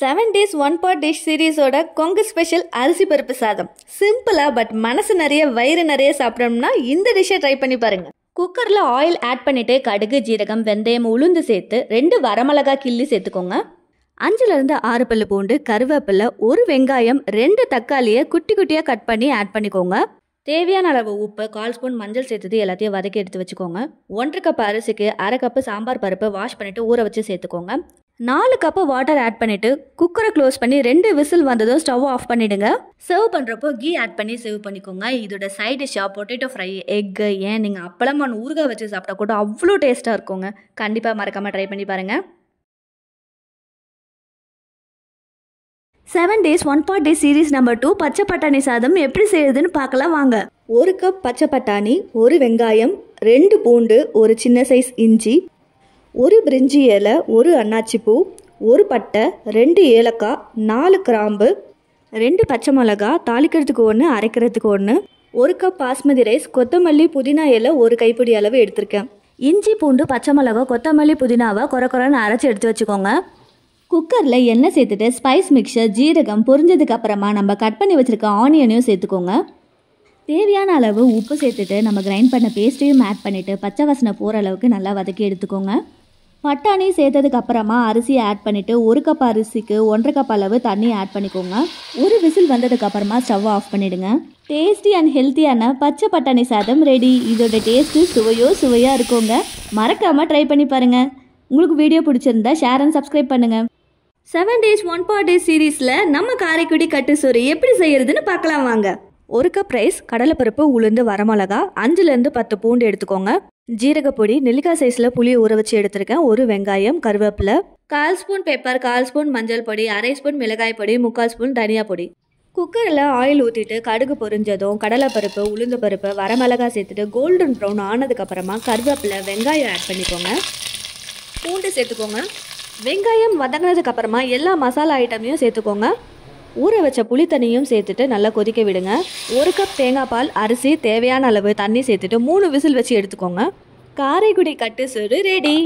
Seven days one per dish சீரீஸோட Kongu special அரிசி பருப்பு சாதம். சிம்பிளாக பட் மனசு நிறைய வயிறு நிறைய சாப்பிட்டோம்னா இந்த டிஷ்ஷை ட்ரை பண்ணி பாருங்க. குக்கரில் ஆயில் ஆட் பண்ணிவிட்டு கடுகு ஜீரகம் வெந்தயம் உளுந்து சேர்த்து ரெண்டு வரமிளகா கிள்ளி சேர்த்துக்கோங்க. அஞ்சுலேருந்து ஆறு பல்லு பூண்டு கருவேப்பிலை ஒரு வெங்காயம் ரெண்டு தக்காளியை குட்டி குட்டியாக கட் பண்ணி ஆட் பண்ணிக்கோங்க. தேவையான அளவு உப்பு கால் ஸ்பூன் மஞ்சள் சேர்த்துது எல்லாத்தையும் வதக்கி எடுத்து வச்சுக்கோங்க. ஒன்றரை கப் அரிசிக்கு அரை கப்பு சாம்பார் பருப்பு வாஷ் பண்ணிவிட்டு ஊற வச்சு சேர்த்துக்கோங்க. நாலு கப்பு வாட்டர் ஆட் பண்ணிட்டு குக்கரை க்ளோஸ் பண்ணி ரெண்டு விசில் வந்ததும் ஸ்டவ் ஆஃப் பண்ணிடுங்க. சர்வ் பண்ணுறப்போ கீ ஆட் பண்ணி சர்வ் பண்ணிக்கோங்க. இதோட சைட் டிஷ்ஷாக பொட்டேட்டோ ஃப்ரை எக்கு ஏன் நீங்கள் அப்பளமான ஊறுகாய் வச்சு சாப்பிட்டா கூட அவ்வளோ டேஸ்ட்டாக இருக்குங்க. கண்டிப்பாக மறக்காமல் ட்ரை பண்ணி பாருங்கள் seven days one pot day series number two பச்சை பட்டாணி சாதம் எப்படி செய்யுதுன்னு பார்க்கலாம் வாங்க. ஒரு கப் பச்சை பட்டாணி ஒரு வெங்காயம் ரெண்டு பூண்டு ஒரு சின்ன சைஸ் இஞ்சி ஒரு பிரிஞ்சி இலை ஒரு அன்னாச்சி பூ ஒரு பட்டை ரெண்டு ஏலக்காய் நாலு கிராம்பு ரெண்டு பச்சை மிளகா தாளிக்கிறதுக்கு ஒன்று அரைக்கிறதுக்கு ஒன்று ஒரு கப் பாஸ்மதி ரைஸ் கொத்தமல்லி புதினா இலை ஒரு கைப்பிடி அளவு எடுத்திருக்கேன். இஞ்சி பூண்டு பச்சை மிளகா கொத்தமல்லி புதினாவை குறை குறைன்னு அரைச்சி எடுத்து வச்சுக்கோங்க. குக்கரில் எண்ணெய் சேர்த்துட்டு ஸ்பைஸ் மிக்சர் ஜீரகம் பொரிஞ்சதுக்கு அப்புறமா நம்ம கட் பண்ணி வச்சுருக்க ஆனியனையும் சேர்த்துக்கோங்க. தேவையான அளவு உப்பு சேர்த்துட்டு நம்ம கிரைண்ட் பண்ண பேஸ்ட்டையும் ஆட் பண்ணிவிட்டு பச்சை வாசனை போகிற அளவுக்கு நல்லா வதக்கி எடுத்துக்கோங்க. பட்டாணி சேர்த்ததுக்கு அப்புறமா அரிசியை ஆட் பண்ணிவிட்டு ஒரு கப் அரிசிக்கு ஒன்றரை கப் அளவு தண்ணி ஆட் பண்ணிக்கோங்க. ஒரு விசில் வந்ததுக்கு அப்புறமா ஸ்டவ் ஆஃப் பண்ணிவிடுங்க டேஸ்டி அண்ட் ஹெல்த்தியான பச்சை பட்டாணி சாதம் ரெடி இதோட டேஸ்ட்டு சுவையோ சுவையாக இருக்குங்க. மறக்காமல் ட்ரை பண்ணி பாருங்கள் உங்களுக்கு வீடியோ பிடிச்சிருந்தா ஷேர் அண்ட் சப்ஸ்கிரைப் பண்ணுங்கள் seven days one pot dish சீரீஸில் நம்ம காரைக்குடி கட்டு சோறு எப்படி செய்யறதுன்னு பார்க்கலாம் வாங்க. ஒரு கப் ரைஸ் கடலைப்பருப்பு உளுந்து வரமிளகா அஞ்சுலேருந்து பத்து பூண்டு எடுத்துக்கோங்க. ஜீரகப்பொடி நெல்லிக்காய் சைஸில் புளி ஊற வச்சு எடுத்திருக்கேன். ஒரு வெங்காயம் கருவேப்பிலை. கால் ஸ்பூன் பெப்பர் கால் ஸ்பூன் மஞ்சள் பொடி அரை ஸ்பூன் மிளகாய் பொடி முக்கால் ஸ்பூன் தனியா பொடி. குக்கரில் ஆயில் ஊற்றிட்டு கடுகு பொரிஞ்சதும் கடலைப்பருப்பு உளுந்து பருப்பு வரமிளகாய் சேர்த்துட்டு கோல்டன் ப்ரௌன் ஆனதுக்கப்புறமா கருவேப்பிலை வெங்காயம் ஆட் பண்ணிக்கோங்க. பூண்டு சேர்த்துக்கோங்க. வெங்காயம் வதங்கினதுக்கப்புறமா எல்லா மசாலா ஐட்டமையும் சேர்த்துக்கோங்க. ஊற வச்ச புளி தண்ணியும் சேர்த்துட்டு நல்லா கொதிக்க விடுங்க. ஒரு கப் தேங்காய் பால் அரிசி தேவையான அளவு தண்ணி சேர்த்துட்டு மூணு விசில் வச்சு எடுத்துக்கோங்க. காரைக்குடி கட்டு சோறு ரெடி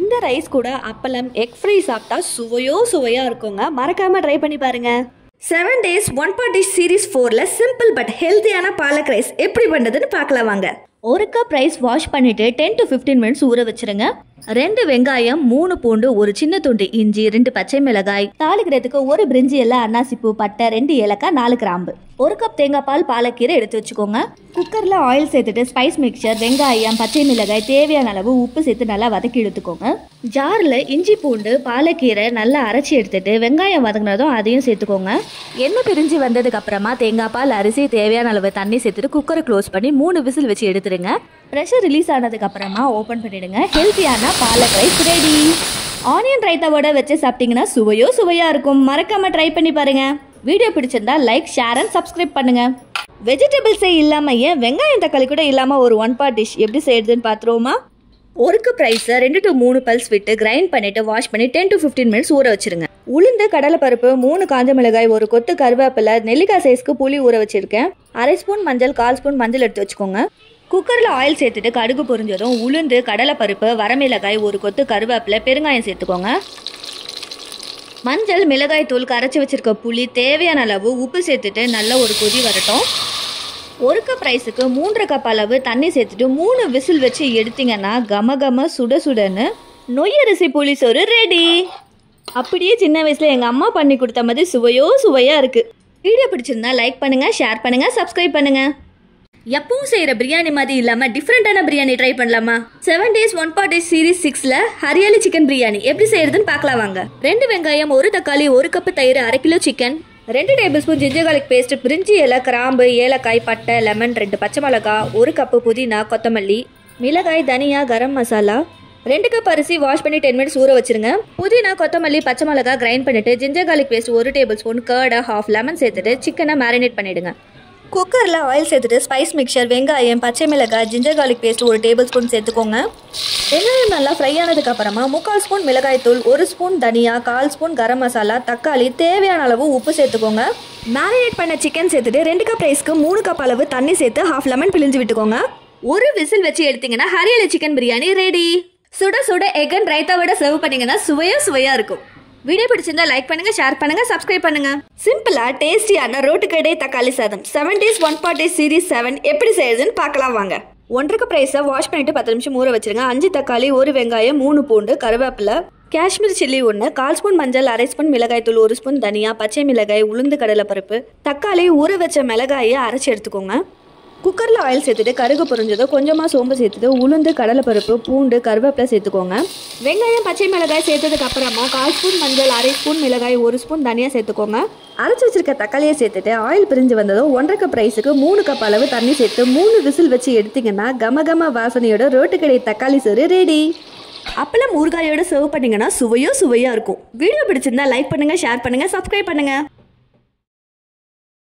இந்த ரைஸ் கூட அப்பளம் எக் ஃப்ரை சாப்பிட்டா சுவையோ சுவையாக இருக்குங்க. மறக்காமல் ட்ரை பண்ணி பாருங்கள் seven days one pot dish series ஃபோரில் சிம்பிள் பட் ஹெல்த்தியான பாலக் ரைஸ் எப்படி பண்ணுறதுன்னு பார்க்கலாம் வாங்க. ஒரு கப் ரைஸ் வாஷ் பண்ணிவிட்டு டென் டு ஃபிஃப்டீன் மினிட்ஸ் ஊற வச்சிருங்க. ரெண்டு வெங்காயம் மூணு பூண்டு ஒரு சின்ன துண்டு இஞ்சி ரெண்டு பச்சை மிளகாய் தாளிக்கிறதுக்கு ஒரு பிரிஞ்சி எல்லாம் அன்னாசிப்பூ பட்டை ரெண்டு ஏலக்காய் நாலு கிராம்பு. ஒரு கப் தேங்காய் பால் பாலக்கீரை எடுத்து வச்சுக்கோங்க. குக்கரில் ஆயில் சேர்த்துட்டு ஸ்பைஸ் மிக்சர் வெங்காயம் பச்சை மிளகாய் தேவையான அளவு உப்பு சேர்த்து நல்லா வதக்கி எடுத்துக்கோங்க. ஜாரில் இஞ்சி பூண்டு பாலக்கீரை நல்லா அரைச்சி எடுத்துட்டு வெங்காயம் வதங்கினதும் அதையும் சேர்த்துக்கோங்க. எண்ணெய் பிரிஞ்சு வந்ததுக்கு அப்புறமா தேங்காய் பால் அரிசி தேவையான அளவு தண்ணி சேர்த்துட்டு குக்கரை க்ளோஸ் பண்ணி மூணு விசில் வச்சு எடுத்துருங்க ப்ரெஷர் ரிலீஸ் ஆனதுக்கு அப்புறமா ஓப்பன் பண்ணிடுங்க. ஹெல்த்தியான பாலக் ரைஸ் ரெடி ஆனியன் ரைத்தாவோட வச்சு சாப்பிட்டீங்கன்னா சுவையோ சுவையா இருக்கும். மறக்காம ட்ரை பண்ணி பாருங்க. வீடியோ பிடிச்சிருந்தா லைக் ஷேர் அண்ட் சப்ஸ்கிரைப் பண்ணுங்க. வெஜிடபிள்ஸே இல்லாம ஏன் வெங்காயம் தக்காளி கூட இல்லாம ஒரு ஒன் பார்ட் டிஷ் எப்படி செய்யறதுன்னு பார்த்துருவோமா ஒரு கப் ரைஸை ரெண்டு டு மூணு பல்ஸ் விட்டு கிரைண்ட் பண்ணிட்டு வாஷ் பண்ணி டென் டு ஃபிஃப்டீன் மினிட்ஸ் ஊற வச்சிருங்க. உளுந்து கடலைப்பருப்பு மூணு காஞ்ச மிளகாய் ஒரு கொத்து கருவேப்பிலை நெல்லிக்காய் சைஸ்க்கு புளி ஊற வச்சிருக்கேன். அரை ஸ்பூன் மஞ்சள் கால் ஸ்பூன் மஞ்சள் எடுத்து வச்சுக்கோங்க. குக்கரில் ஆயில் சேர்த்துட்டு கடுகு பொரிஞ்சதும் உளுந்து கடலைப்பருப்பு வரமிளகாய் ஒரு கொத்து கருவேப்பிலை பெருங்காயம் சேர்த்துக்கோங்க. மஞ்சள் மிளகாய் தூள் கரைச்சி வச்சிருக்க புளி தேவையான அளவு உப்பு சேர்த்துட்டு நல்ல ஒரு கொதி வரட்டும். ஒரு கப் ரைஸுக்கு மூன்றரை கப் அளவு தண்ணி சேர்த்துட்டு மூணு விசில் வச்சு எடுத்தீங்கன்னா கம கம சுட சுடன்னு நொய்யரிசி புளி சோறு ரெடி அப்படியே சின்ன வயசுல எங்க அம்மா பண்ணி கொடுத்த மாதிரி சுவையோ சுவையா இருக்கு. வீடியோ பிடிச்சிருந்தா லைக் பண்ணுங்க ஷேர் பண்ணுங்க சப்ஸ்கிரைப் பண்ணுங்க. எப்பவும் செய்யற பிரியாணி மாதிரி இல்லாம டிஃப்ரெண்டான பிரியாணி ட்ரை பண்ணலாமா? Seven days one pot dish series சிக்ஸ்ல ஹரியாலி சிக்கன் பிரியாணி. எப்படி செய்யறதுன்னு பார்க்கலாம் வாங்க. ரெண்டு வெங்காயம் ஒரு தக்காளி ஒரு கப்பு தயிர் அரை கிலோ சிக்கன் ரெண்டு table spoon ginger garlic paste பிரிஞ்சி இலை கிராம்பு ஏலக்காய் பட்டை லெமன் ரெண்டு பச்சை மிளகா ஒரு கப்பு புதினா கொத்தமல்லி மிளகாய் தனியா கரம் மசாலா ரெண்டு கப் அரிசி வாஷ் பண்ணி டென் மினிட்ஸ் ஊற வச்சிருங்க. புதினா கொத்தமல்லி பச்சை மிளகா கிரைண்ட் பண்ணிட்டு ஜிஞ்சர் கார்லிக் பேஸ்ட் ஒரு table spoon curd half lemon சேர்த்துட்டு சிக்கனை மேரினேட் பண்ணிடுங்க. குக்கரில் ஆயில் சேர்த்துட்டு ஸ்பைஸ் மிக்சர் வெங்காயம் பச்சை மிளகாய் ஜிஞ்சர் கார்லிக் பேஸ்ட் ஒரு டேபிள் ஸ்பூன் சேர்த்துக்கோங்க. வெங்காயம் நல்லா ஃப்ரை ஆனதுக்கு அப்புறமா முக்கால் ஸ்பூன் மிளகாய் தூள் ஒரு ஸ்பூன் தனியா கால் ஸ்பூன் கரம் மசாலா தக்காளி தேவையான அளவு உப்பு சேர்த்துக்கோங்க. மேரினேட் பண்ண சிக்கன் சேர்த்துட்டு ரெண்டு கப் ரைஸ்க்கு மூணு கப் அளவு தண்ணி சேர்த்து ஹாஃப் லெமன் பிழிஞ்சு விட்டுக்கோங்க. ஒரு விசில் வச்சு எடுத்தீங்கன்னா ஹரியலி சிக்கன் பிரியாணி ரெடி சுட சுட எக் அண்ட் ரைத்தாவோட சர்வ் பண்ணீங்கன்னா சுவையா சுவையா இருக்கும். வீடியோ பிடிச்சிருந்தா லைக் பண்ணுங்க ஷேர் பண்ணுங்க சப்ஸ்கிரைப் பண்ணுங்க. சிம்பிளா டேஸ்டியான ரோட்டுக்கடை தக்காளி சாதம். Seven days one pot dish series seven எப்படி செய்யுதுன்னு பார்க்கலாம் வாங்க. ஒன்றரை பிரைஸை வாஷ் பண்ணிட்டு பத்து நிமிஷம் ஊற வச்சிருங்க. அஞ்சு தக்காளி ஒரு வெங்காயம் மூணு பூண்டு கருவேப்பிலை காஷ்மீர் சில்லி ஒன்று கால் ஸ்பூன் மஞ்சள் அரை ஸ்பூன் மிளகாய் தூள் ஒரு ஸ்பூன் தனியா பச்சை மிளகாய் உளுந்து கடலைப்பருப்பு தக்காளி ஊற வச்ச மிளகாயை அரைச்சி எடுத்துக்கோங்க. குக்கரில் ஆயில் சேர்த்துட்டு கருகு பொறிஞ்சதோ கொஞ்சமாக சோம்பு சேர்த்துட்டு உளுந்து கடலைப்பருப்பு பூண்டு கருவேப்பிலை சேர்த்துக்கோங்க. வெங்காயம் பச்சை மிளகாய் சேர்த்ததுக்கப்புறமா கால் ஸ்பூன் மஞ்சள் அரை ஸ்பூன் மிளகாய் ஒரு ஸ்பூன் தனியாக சேர்த்துக்கோங்க. அரைச்சி வச்சிருக்க தக்காளியை சேர்த்துட்டு ஆயில் பிரிஞ்சு வந்ததும் ஒன்றரை கப் ரைஸுக்கு மூணு கப் அளவு தண்ணி சேர்த்து மூணு விசில் வச்சு எடுத்தீங்கன்னா கம கம வாசனையோட ரோட்டுக்கடை தக்காளி சோறு ரெடி அப்பளம் ஊறுகாயோட சர்வ் பண்ணீங்கன்னா சுவையோ சுவையாக இருக்கும். வீடியோ பிடிச்சிருந்தா லைக் பண்ணுங்கள் ஷேர் பண்ணுங்க சப்ஸ்கிரைப் பண்ணுங்கள்